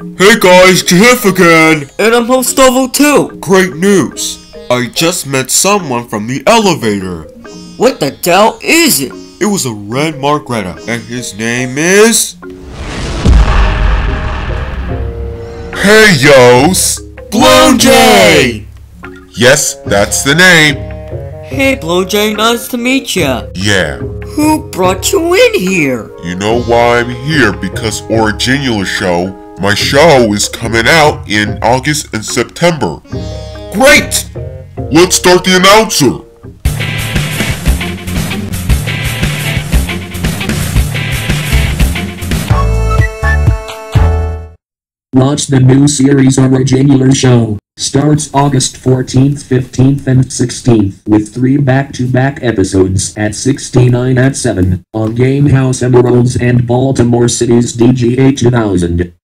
Hey guys, Jeff again! And I'm Ghostavo too. Great news! I just met someone from the elevator. What the hell is it? It was a red Margareta, and his name is... Hey, Yos! Bloanjay! Yes, that's the name. Hey, Blue Jay, nice to meet ya. Yeah, Who brought you in here? you know why I'm here because Originular Show, my show is coming out in August and September. Great! Let's start the announcer. Watch the new series Originular Show. Starts August 14th, 15th, and 16th with three back-to-back episodes at 69 at 7 on Gamehouse Emeralds and Baltimore City's DGA 2000.